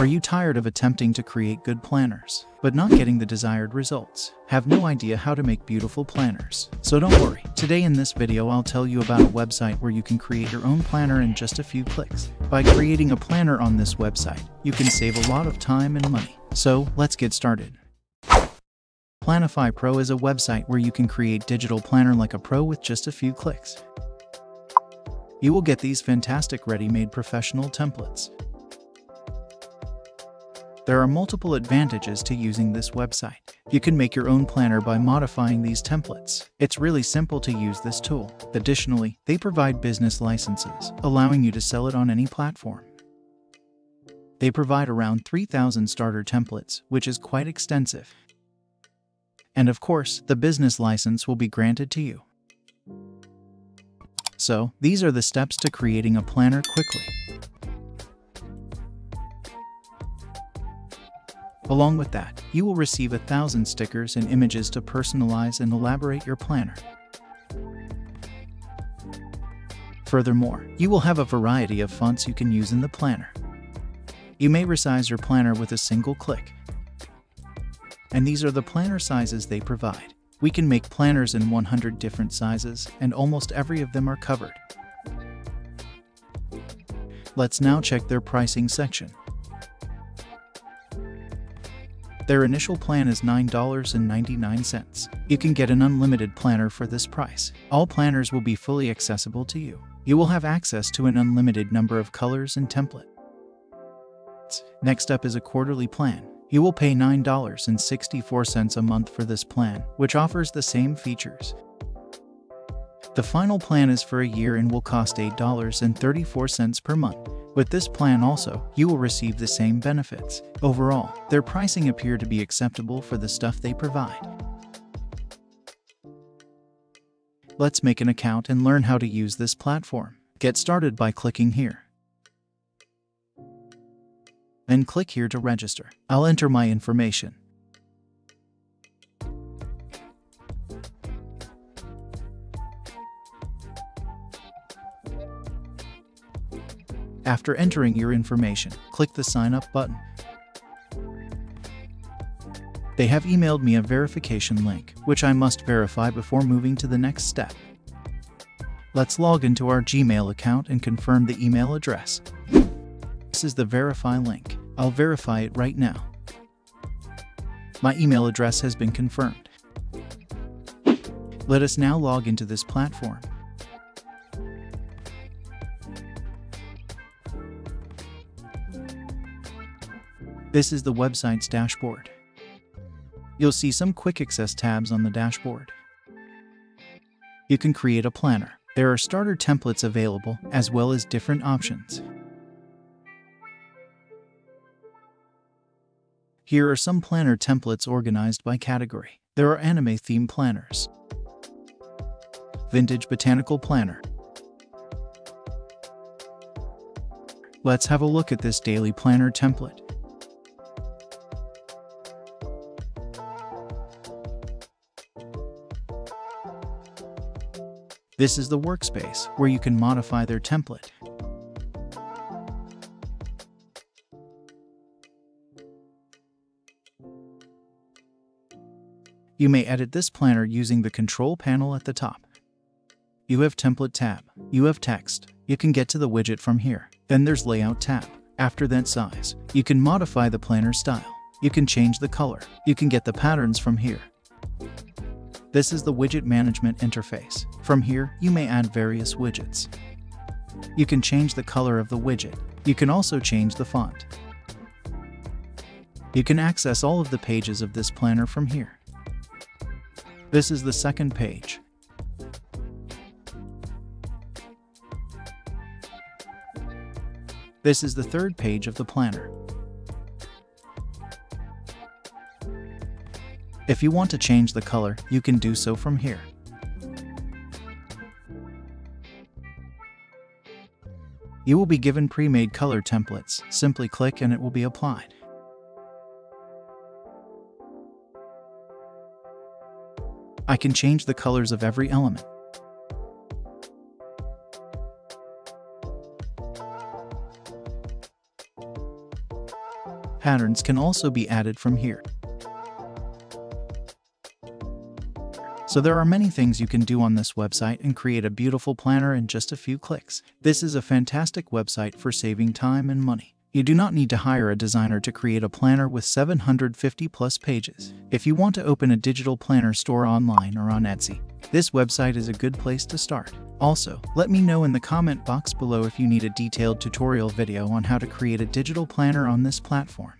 Are you tired of attempting to create good planners, but not getting the desired results? Have no idea how to make beautiful planners? So don't worry. Today in this video I'll tell you about a website where you can create your own planner in just a few clicks. By creating a planner on this website, you can save a lot of time and money. So let's get started. Planify Pro is a website where you can create digital planner like a pro with just a few clicks. You will get these fantastic ready-made professional templates. There are multiple advantages to using this website. You can make your own planner by modifying these templates. It's really simple to use this tool. Additionally, they provide business licenses, allowing you to sell it on any platform. They provide around 3,000 starter templates, which is quite extensive. And of course, the business license will be granted to you. So, these are the steps to creating a planner quickly. Along with that, you will receive a thousand stickers and images to personalize and elaborate your planner. Furthermore, you will have a variety of fonts you can use in the planner. You may resize your planner with a single click. And these are the planner sizes they provide. We can make planners in 100 different sizes, and almost every of them are covered. Let's now check their pricing section. Their initial plan is $9.99. You can get an unlimited planner for this price. All planners will be fully accessible to you. You will have access to an unlimited number of colors and templates. Next up is a quarterly plan. You will pay $9.64 a month for this plan, which offers the same features. The final plan is for a year and will cost $8.34 per month. With this plan also, you will receive the same benefits. Overall, their pricing appear to be acceptable for the stuff they provide. Let's make an account and learn how to use this platform. Get started by clicking here. Then click here to register. I'll enter my information. After entering your information, click the Sign Up button. They have emailed me a verification link, which I must verify before moving to the next step. Let's log into our Gmail account and confirm the email address. This is the verify link. I'll verify it right now. My email address has been confirmed. Let us now log into this platform. This is the website's dashboard. You'll see some quick access tabs on the dashboard. You can create a planner. There are starter templates available, as well as different options. Here are some planner templates organized by category. There are anime theme planners, vintage botanical planner. Let's have a look at this daily planner template. This is the workspace, where you can modify their template. You may edit this planner using the control panel at the top. You have Template tab. You have Text. You can get to the widget from here. Then there's Layout tab. After that size, you can modify the planner style. You can change the color. You can get the patterns from here. This is the widget management interface. From here, you may add various widgets. You can change the color of the widget. You can also change the font. You can access all of the pages of this planner from here. This is the second page. This is the third page of the planner. If you want to change the color, you can do so from here. You will be given pre-made color templates. Simply click and it will be applied. I can change the colors of every element. Patterns can also be added from here. So there are many things you can do on this website and create a beautiful planner in just a few clicks. This is a fantastic website for saving time and money. You do not need to hire a designer to create a planner with 750 plus pages. If you want to open a digital planner store online or on Etsy, this website is a good place to start. Also, let me know in the comment box below if you need a detailed tutorial video on how to create a digital planner on this platform.